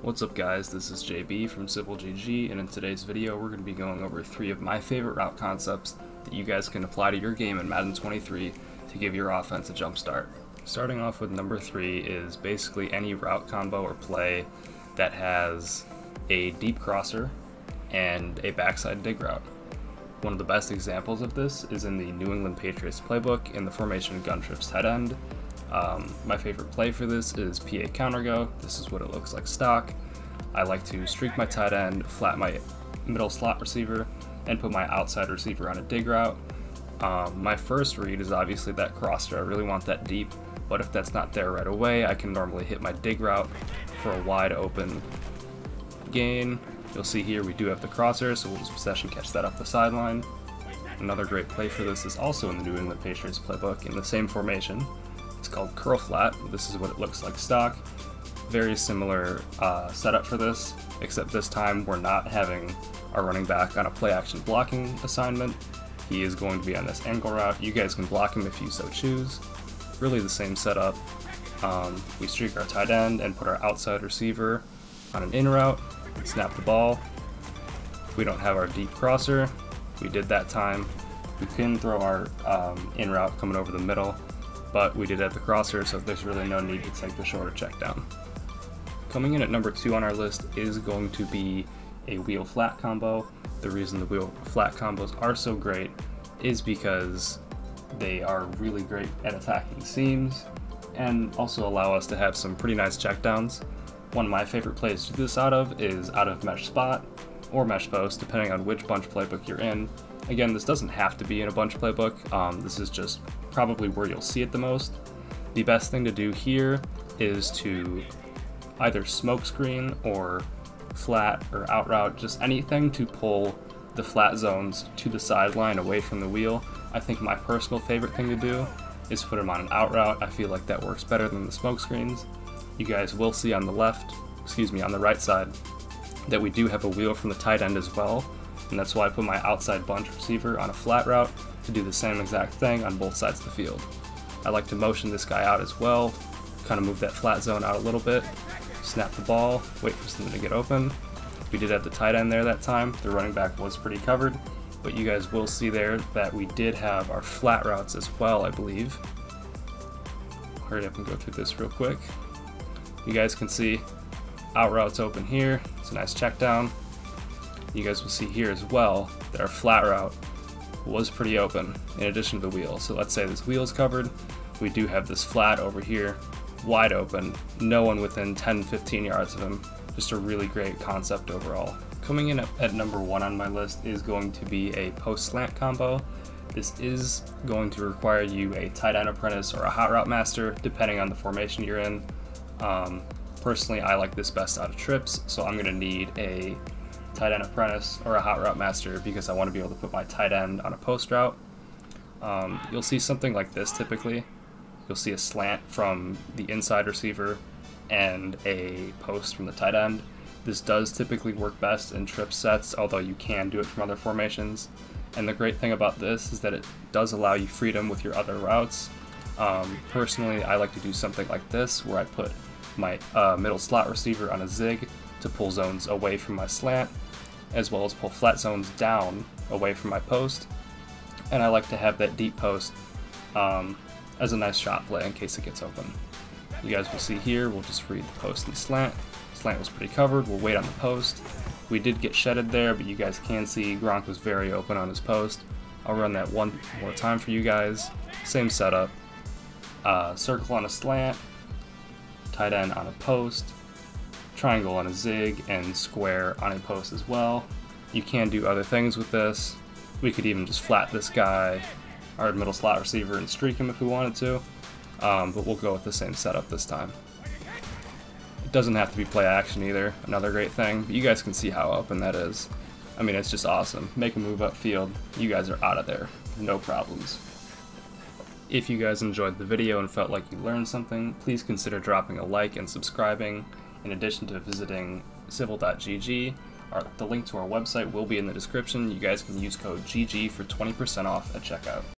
What's up guys, this is JB from Civil GG and in today's video we're going to be going over three of my favorite route concepts that you guys can apply to your game in Madden 23 to give your offense a jump start. Starting off with number three is basically any route combo or play that has a deep crosser and a backside dig route. One of the best examples of this is in the New England Patriots playbook in the formation gun trips tight end um, my favorite play for this is PA counter go. This is what it looks like stock. I like to streak my tight end, flat my middle slot receiver, and put my outside receiver on a dig route. Um, my first read is obviously that crosser. I really want that deep, but if that's not there right away, I can normally hit my dig route for a wide open gain. You'll see here we do have the crosser, so we'll just possession catch that up the sideline. Another great play for this is also in the New England Patriots playbook in the same formation. It's called Curl Flat. This is what it looks like stock. Very similar uh, setup for this, except this time we're not having our running back on a play action blocking assignment. He is going to be on this angle route. You guys can block him if you so choose. Really the same setup. Um, we streak our tight end and put our outside receiver on an in route, snap the ball. We don't have our deep crosser, we did that time. We can throw our um, in route coming over the middle, but we did at the crosser, so there's really no need to take the shorter check down. Coming in at number two on our list is going to be a wheel flat combo. The reason the wheel flat combos are so great is because they are really great at attacking seams and also allow us to have some pretty nice checkdowns. One of my favorite plays to do this out of is out of mesh spot or mesh post, depending on which bunch playbook you're in. Again, this doesn't have to be in a bunch playbook. Um, this is just probably where you'll see it the most. The best thing to do here is to either smoke screen or flat or out route, just anything to pull the flat zones to the sideline away from the wheel. I think my personal favorite thing to do is put them on an out route. I feel like that works better than the smoke screens. You guys will see on the left, excuse me, on the right side, that we do have a wheel from the tight end as well, and that's why I put my outside bunch receiver on a flat route to do the same exact thing on both sides of the field. I like to motion this guy out as well, kind of move that flat zone out a little bit, snap the ball, wait for something to get open. We did have the tight end there that time, the running back was pretty covered, but you guys will see there that we did have our flat routes as well, I believe. Hurry up and go through this real quick. You guys can see out routes open here, it's a nice check down. You guys will see here as well that our flat route was pretty open in addition to the wheel. So let's say this wheel is covered, we do have this flat over here, wide open, no one within 10-15 yards of him. Just a really great concept overall. Coming in at, number one on my list is going to be a post slant combo. This is going to require you a tight end apprentice or a hot route master, depending on the formation you're in. Um, personally, I like this best out of trips, so I'm going to need a tight end apprentice or a hot route master because I want to be able to put my tight end on a post route. Um, you'll see something like this typically. You'll see a slant from the inside receiver and a post from the tight end. This does typically work best in trip sets, although you can do it from other formations. And the great thing about this is that it does allow you freedom with your other routes. Um, personally, I like to do something like this, where I put my uh, middle slot receiver on a zig to pull zones away from my slant, as well as pull flat zones down away from my post. And I like to have that deep post um, as a nice shot play in case it gets open. You guys will see here, we'll just read the post and slant. Slant was pretty covered, we'll wait on the post. We did get shedded there, but you guys can see Gronk was very open on his post. I'll run that one more time for you guys. Same setup. Uh, circle on a slant, tight end on a post, triangle on a zig, and square on a post as well. You can do other things with this. We could even just flat this guy, our middle slot receiver, and streak him if we wanted to. Um, but we'll go with the same setup this time. It doesn't have to be play action either, another great thing. But you guys can see how open that is. I mean, it's just awesome. Make a move upfield, you guys are out of there. No problems. If you guys enjoyed the video and felt like you learned something, please consider dropping a like and subscribing. In addition to visiting civil.gg, our, the link to our website will be in the description. You guys can use code GG for 20% off at checkout.